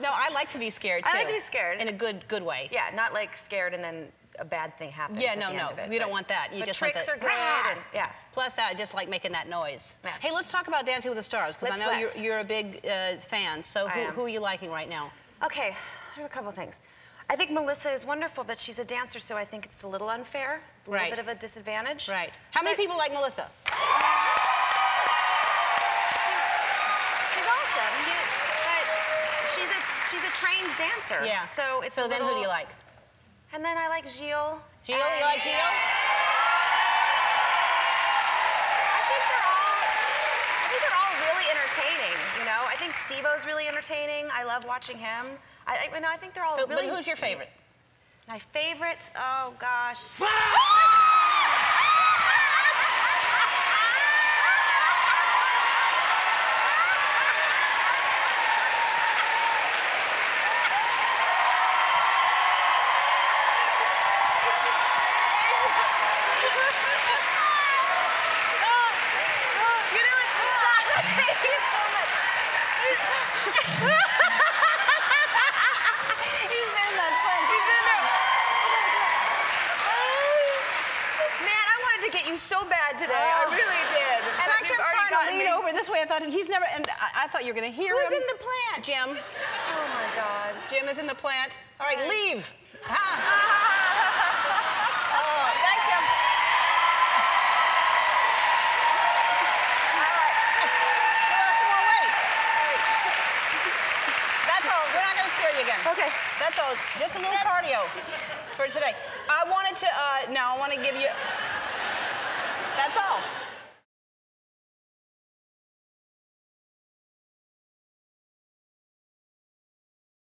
No, I like to be scared too. I like to be scared. In a good good way. Yeah, not like scared and then a bad thing happens. Yeah, at no, the no. end of it, we don't want that. You but just tricks want the, are great. And, yeah. Plus that, I just like making that noise. Yeah. Hey, let's talk about Dancing with the Stars because I know you're, you're a big uh, fan. So who, who are you liking right now? Okay, there's a couple things. I think Melissa is wonderful, but she's a dancer, so I think it's a little unfair. It's a Right. little bit of a disadvantage. Right. How many But people like Melissa? She's awesome. She, but she's a trained dancer. Yeah. So it's So a then who do you like? And then I like Gilles. Gio? You like Gio? I think they're all. I think they're all really entertaining. You know, I think Steve-O's really entertaining. I love watching him. I, I, you know, I think they're all So, really. but who's your favorite? My favorite? Oh gosh. You know, it's thank you so much. He's been that fun. He's been there. Man, I wanted to get you so bad today. I Oh. really did. And I kept trying to lean me- over this way. I thought he's never, and I, I thought you were going to hear Who's him. in the plant? Jim. Oh my God. Jim is in the plant. All right, leave. Ha. Oh, thanks, Jim. Give us some more weight. That's all. We're not going to scare you again. Okay. Just a little cardio for today. I wanted to, uh, now I want to give you, that's all.